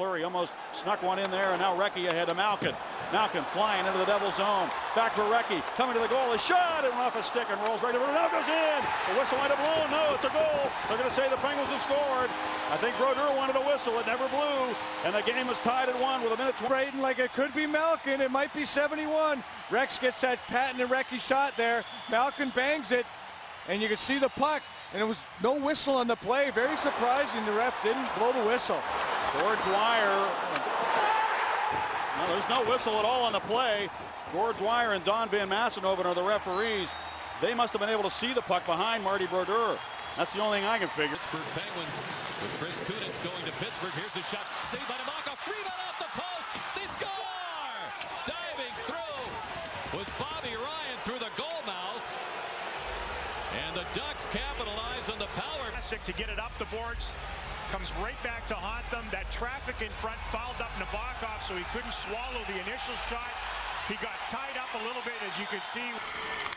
Fleury almost snuck one in there, and now Recchi ahead to Malkin. Malkin flying into the Devil zone. Back for Recchi. Coming to the goal. A shot. Went off a stick and rolls right over. Now goes in. The whistle might have blown. No, it's a goal. They're going to say the Penguins have scored. I think Brodeur wanted a whistle. It never blew. And the game is tied at one with a minute. Braden like it could be Malkin. It might be 71. Rex gets that Patton and Recchi shot there. Malkin bangs it. And you can see the puck. And it was no whistle on the play. Very surprising the ref didn't blow the whistle. Gord Dwyer. No, there's no whistle at all on the play. Gord Dwyer and Don Van Massenhoven are the referees. They must have been able to see the puck behind Marty Brodeur. That's the only thing I can figure. Pittsburgh Penguins with Chris Kunitz going to Pittsburgh. Here's a shot saved by Nabokov. Freeman off the post. They score! Diving through was Bobby Ryan through the goal mouth. And the Ducks capitalize on the power. To get it up the boards. Comes right back to haunt them. That traffic in front fouled up Nabokov so he couldn't swallow the initial shot. He got tied up a little bit, as you can see.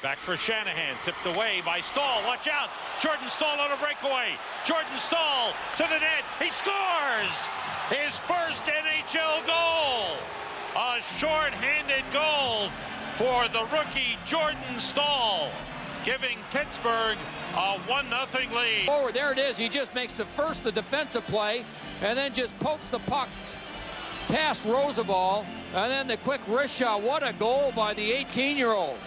Back for Shanahan, tipped away by Staal. Watch out! Jordan Staal on a breakaway. Jordan Staal to the net. He scores his first NHL goal. A short-handed goal for the rookie Jordan Staal, giving Pittsburgh a 1-0 lead. Forward, there it is. He just makes the first the defensive play and then just pokes the puck past Rozsival. And then the quick wrist shot. What a goal by the 18-year-old.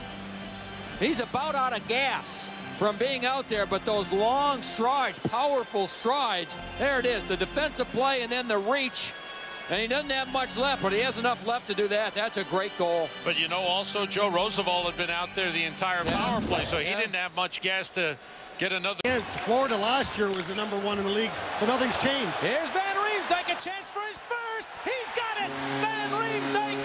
He's about out of gas from being out there, but those long strides, powerful strides, there it is, the defensive play and then the reach. And he doesn't have much left, but he has enough left to do that. That's a great goal. But you know, also, Joe Rozsival had been out there the entire Yeah. power play, so he Yeah. didn't have much gas to get another. Against Florida last year was the number one in the league, so nothing's changed. Here's Van Riemsdyk, a chance for his first. He's got it. Van Riemsdyk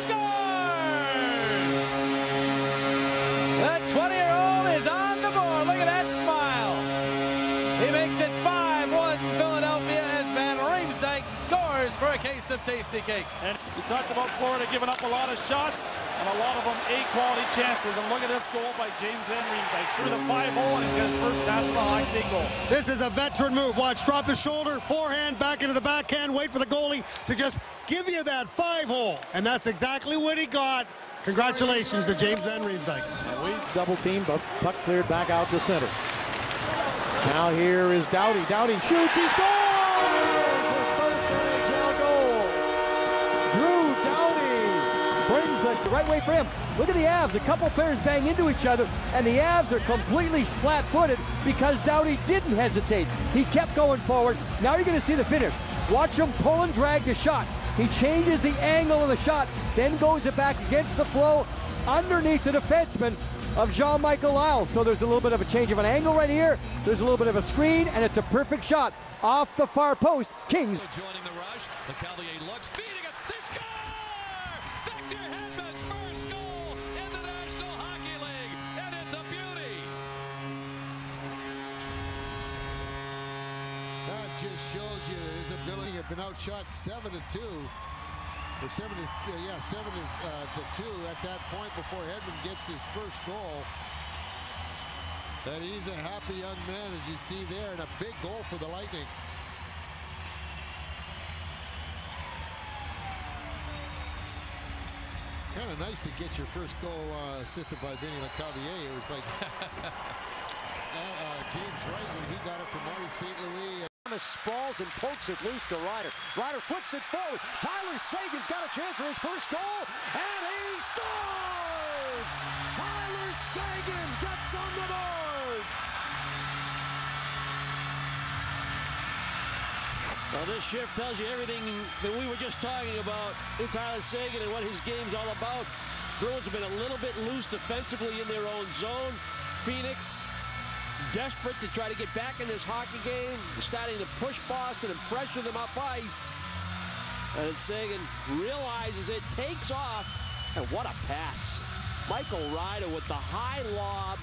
for of tasty cakes. And we talked about Florida giving up a lot of shots and a lot of them A-quality chances. And look at this goal by James Van Riemsdyk through the five hole, and he's got his first National Hockey League goal. This is a veteran move. Watch, drop the shoulder, forehand, back into the backhand, wait for the goalie to just give you that five hole. And that's exactly what he got. Congratulations to James Van Riemsdyk. Double team, but puck cleared back out to center. Now here is Doughty. Doughty shoots. He scores! His first NHL goal. Drew Doughty brings the right way for him. Look at the Avs. A couple players bang into each other, and the Avs are completely flat-footed because Doughty didn't hesitate. He kept going forward. Now you're going to see the finish. Watch him pull and drag the shot. He changes the angle of the shot, then goes it back against the flow underneath the defenseman of Jean-Michael Lyle. So there's a little bit of a change of an angle right here. There's a little bit of a screen, and it's a perfect shot off the far post. Kings Joining the rush. LeCavalier looks, feeding it. Score! Victor shows you his ability. Had been outshot seven to two, or seven to yeah seven to, uh, to two at that point before Hedman gets his first goal. That he's a happy young man, as you see there, and a big goal for the Lightning. Kind of nice to get your first goal uh, assisted by Vinny LeCavalier. It was like uh, uh, James Wright when he got it from Maurice St. Louis. Thomas spalls and pokes it loose to Ryder. Ryder flicks it forward. Tyler Seguin's got a chance for his first goal, and he scores! Tyler Seguin gets on the board! Well, this shift tells you everything that we were just talking about with Tyler Seguin and what his game's all about. Bruins have been a little bit loose defensively in their own zone. Phoenix desperate to try to get back in this hockey game, starting to push Boston and pressure them up ice. And Seguin realizes it, takes off, and what a pass. Michael Ryder with the high lob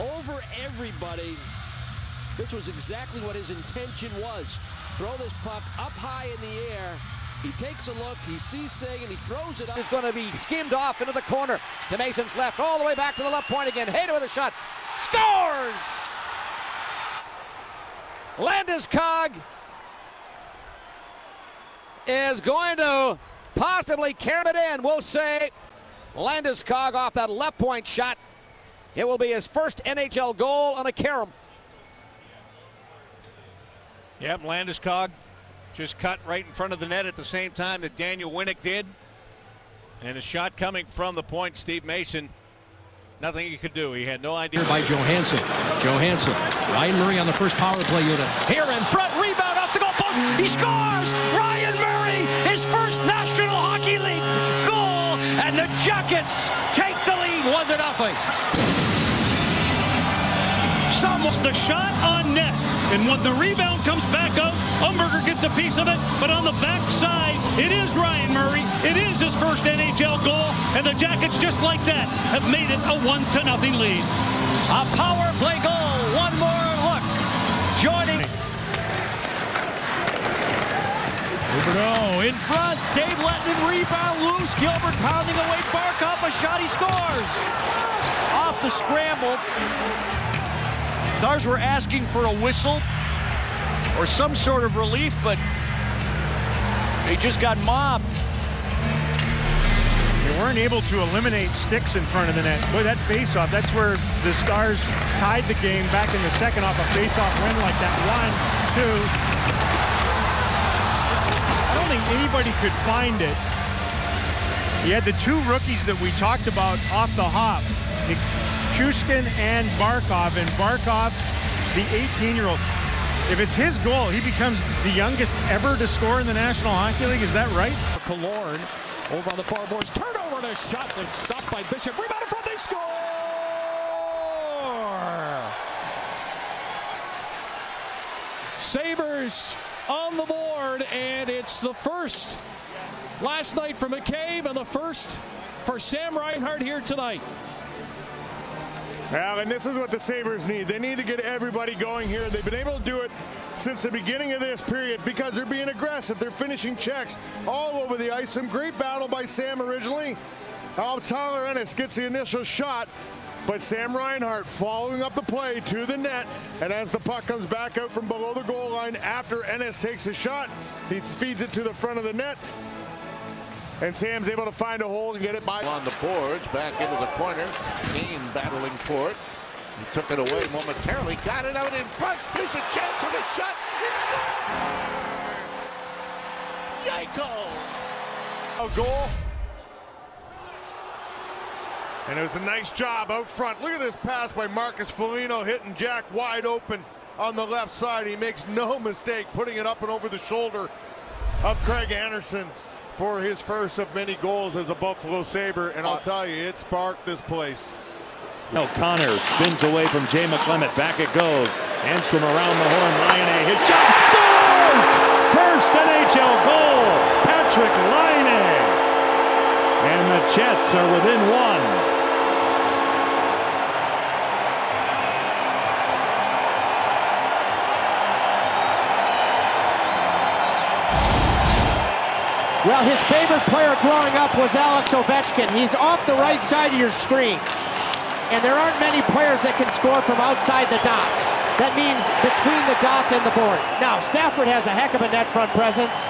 over everybody. This was exactly what his intention was. Throw this puck up high in the air. He takes a look, he sees Seguin, he throws it up. Is going to be skimmed off into the corner. To Mason's left, all the way back to the left point again. Hejda with a shot. Scores! Landeskog is going to possibly carry it in. We'll say Landeskog off that left point shot. It will be his first NHL goal on a carom. Yep, Landeskog just cut right in front of the net at the same time that Daniel Winnik did. And a shot coming from the point, Steve Mason. Nothing he could do. He had no idea. Here By Johansen. Johansen. Ryan Murray on the first power play unit. Here in front. Rebound off the goal post. He scores! Ryan Murray, his first National Hockey League goal. And the Jackets take the lead one to nothing. Almost the shot on net. And when the rebound comes back up, Umberger gets a piece of it. But on the backside, it is Ryan Murray. It is his first NHL goal. And the Jackets, just like that, have made it a one to nothing lead. A power play goal. One more look. Joining. Huberdeau in front. Save Lehtonen. Rebound loose. Gilbert pounding away. Barkov. A shot. He scores. Off the scramble. Stars were asking for a whistle or some sort of relief, but they just got mobbed. They weren't able to eliminate sticks in front of the net. Boy, that face-off, that's where the Stars tied the game back in the second off a face-off win like that. One, two. I don't think anybody could find it. He had the two rookies that we talked about off the hop. Chuskin and Barkov. And Barkov, the 18-year-old, if it's his goal, he becomes the youngest ever to score in the National Hockey League. Is that right? Killorn over on the far boards. Turnover and a shot that's stopped by Bishop. Rebound in front. They score! Sabres on the board, and it's the first last night for McCabe and the first for Sam Reinhart here tonight. Well, and this is what the Sabres need. They need to get everybody going here. They've been able to do it since the beginning of this period because they're being aggressive. They're finishing checks all over the ice. Some great battle by Sam originally. Oh, Tyler Ennis gets the initial shot, but Sam Reinhart following up the play to the net. And as the puck comes back out from below the goal line after Ennis takes a shot, he feeds it to the front of the net. And Sam's able to find a hole and get it by. On the boards, back into the corner. Kane battling for it. He took it away momentarily, got it out in front. There's a chance of a shot. It's good. Yiko! A goal. And it was a nice job out front. Look at this pass by Marcus Foligno hitting Jack wide open on the left side. He makes no mistake putting it up and over the shoulder of Craig Anderson for his first of many goals as a Buffalo Sabre. And I'll uh, tell you, it sparked this place. O'Connor spins away from Jay McClement. Back it goes. Enstrom around the horn. Laine his shot. Scores! First NHL goal. Patrick Laine. And the Jets are within one. Well, his favorite player growing up was Alex Ovechkin. He's off the right side of your screen. And there aren't many players that can score from outside the dots. That means between the dots and the boards. Now, Stafford has a heck of a net front presence.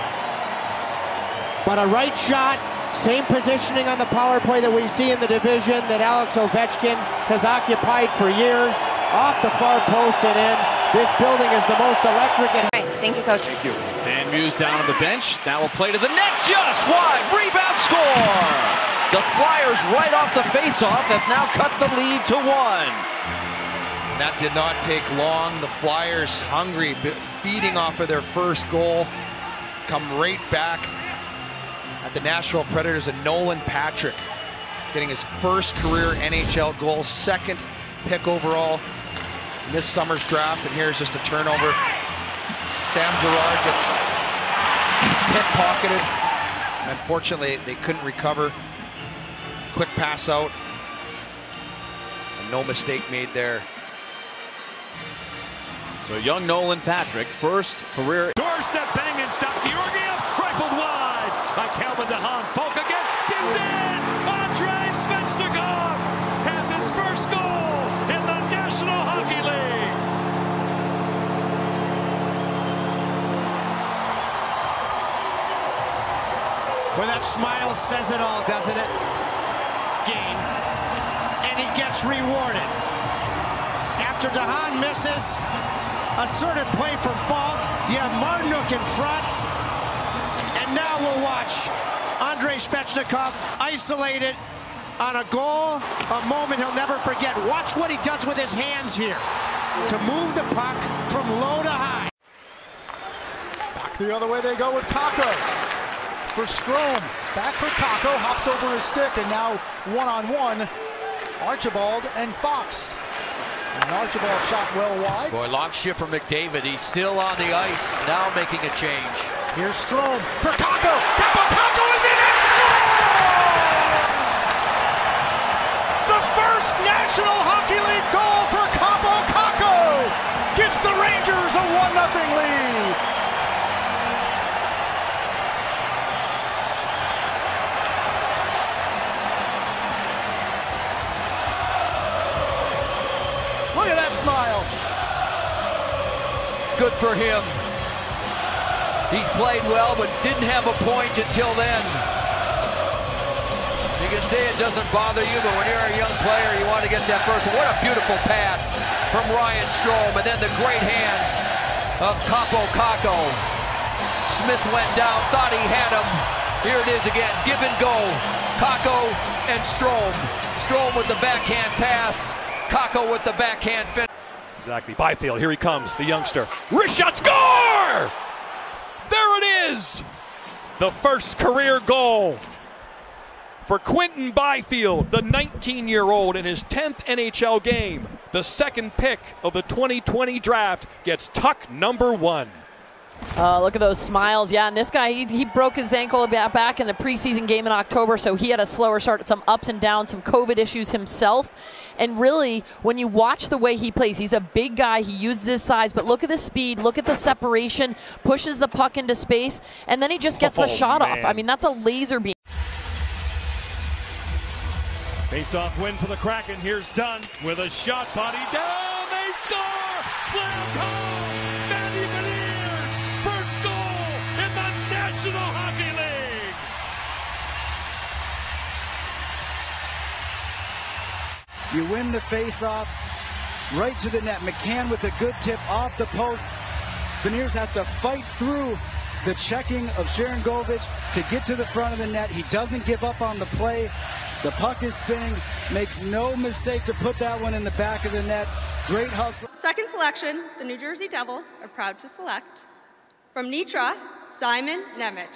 But a right shot, same positioning on the power play that we see in the division that Alex Ovechkin has occupied for years. Off the far post and in. This building is the most electric. And Thank you, Coach. Thank you. Dan Muse down on the bench. Now will play to the net, just wide. Rebound score. The Flyers right off the faceoff have now cut the lead to one. And That did not take long. The Flyers hungry, feeding off of their first goal, come right back at the Nashville Predators and Nolan Patrick getting his first career NHL goal, second pick overall in this summer's draft. And here's just a turnover. Sam Girard gets pickpocketed. Unfortunately, they couldn't recover. Quick pass out. And no mistake made there. So young Nolan Patrick, first career. Doorstep bang and stop. Georgiev rifled wide by Calvin DeHaan. Folk again. Tipped in. Well, that smile says it all, doesn't it? Game. And he gets rewarded. After DeHaan misses, assertive play from Falk. You have Martinook in front. And now we'll watch Andrei Svechnikov isolated on a goal, a moment he'll never forget. Watch what he does with his hands here to move the puck from low to high. Back the other way they go with Kakko. For Strome. Back for Kakko. Hops over his stick and now one-on-one. Archibald and Fox. And Archibald shot well wide. Boy, long shift for McDavid. He's still on the ice, now making a change. Here's Strome for Kakko. Good for him. He's played well, but didn't have a point until then. You can say it doesn't bother you, but when you're a young player, you want to get that first. What a beautiful pass from Ryan Strome, and then the great hands of Kaapo Kakko. Smith went down, thought he had him. Here it is again, give and go. Kakko and Strome. Strome with the backhand pass. Kakko with the backhand finish. Exactly. Byfield, here he comes, the youngster. Wrist shot, score! There it is! The first career goal for Quinton Byfield, the 19 year old in his 10th NHL game. The second pick of the 2020 draft gets tuck number one. Uh, look at those smiles. Yeah, and this guy, he, he broke his ankle back in the preseason game in October, so he had a slower start, some ups and downs, some COVID issues himself. And really, when you watch the way he plays, he's a big guy. He uses his size, but look at the speed, look at the separation, pushes the puck into space, and then he just gets Oh, the shot man. off. I mean, that's a laser beam. Face-off win for the Kraken. Here's Dunn with a shot, body down. They score! Slam You win the face-off right to the net. McCann with a good tip off the post. Beniers has to fight through the checking of Sharangovich to get to the front of the net. He doesn't give up on the play. The puck is spinning, makes no mistake to put that one in the back of the net. Great hustle. Second selection, the New Jersey Devils are proud to select from Nitra, Simon Nemec.